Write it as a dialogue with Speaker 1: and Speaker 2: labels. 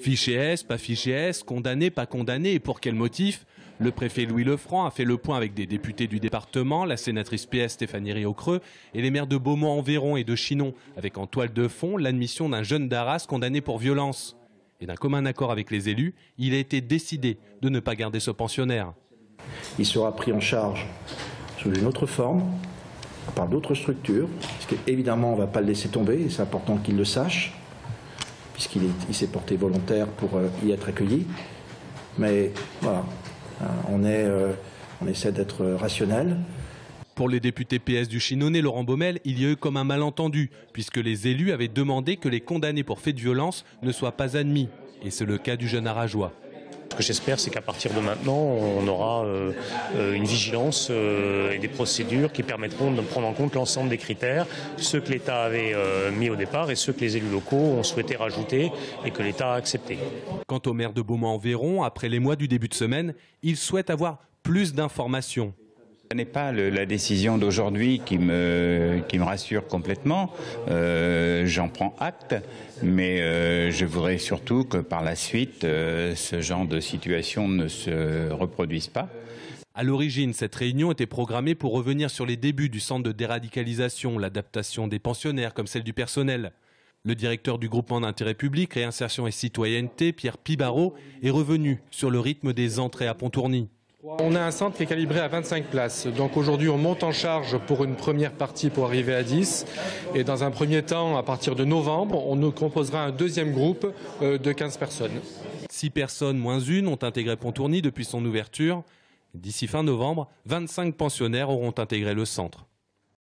Speaker 1: Fiché S, pas fiché S, condamné, pas condamné, et pour quel motif? Le préfet Louis Lefranc a fait le point avec des députés du département, la sénatrice PS Stéphanie Riocreux et les maires de Beaumont-en-Véron et de Chinon, avec en toile de fond l'admission d'un jeune d'Arras condamné pour violence. Et d'un commun accord avec les élus, il a été décidé de ne pas garder ce pensionnaire.
Speaker 2: Il sera pris en charge sous une autre forme, par d'autres structures, parce qu'évidemment on ne va pas le laisser tomber, et c'est important qu'il le sache, puisqu'il s'est porté volontaire pour euh, y être accueilli. Mais voilà, euh, euh, on essaie d'être rationnel.
Speaker 1: Pour les députés PS du Chinonais, Laurent Baumel, il y a eu comme un malentendu, puisque les élus avaient demandé que les condamnés pour faits de violence ne soient pas admis. Et c'est le cas du jeune Arajois.
Speaker 3: Que j'espère, c'est qu'à partir de maintenant, on aura euh, euh, une vigilance euh, et des procédures qui permettront de prendre en compte l'ensemble des critères, ceux que l'État avait mis au départ et ceux que les élus locaux ont souhaité rajouter et que l'État a accepté.
Speaker 1: Quant au maire de Beaumont-en-Véron, après les mois du début de semaine, il souhaite avoir plus d'informations.
Speaker 4: Ce n'est pas la décision d'aujourd'hui qui me, rassure complètement. Euh, j'en prends acte, mais euh, je voudrais surtout que par la suite, euh, ce genre de situation ne se reproduise pas.
Speaker 1: À l'origine, cette réunion était programmée pour revenir sur les débuts du centre de déradicalisation, l'adaptation des pensionnaires comme celle du personnel. Le directeur du groupement d'intérêt public, réinsertion et citoyenneté, Pierre Pibaro, est revenu sur le rythme des entrées à Pontourny.
Speaker 5: On a un centre qui est calibré à 25 places. Donc aujourd'hui, on monte en charge pour une première partie pour arriver à 10. Et dans un premier temps, à partir de novembre, on nous composera un deuxième groupe euh, de 15 personnes.
Speaker 1: 6 personnes moins une ont intégré Pontourny depuis son ouverture. D'ici fin novembre, 25 pensionnaires auront intégré le centre.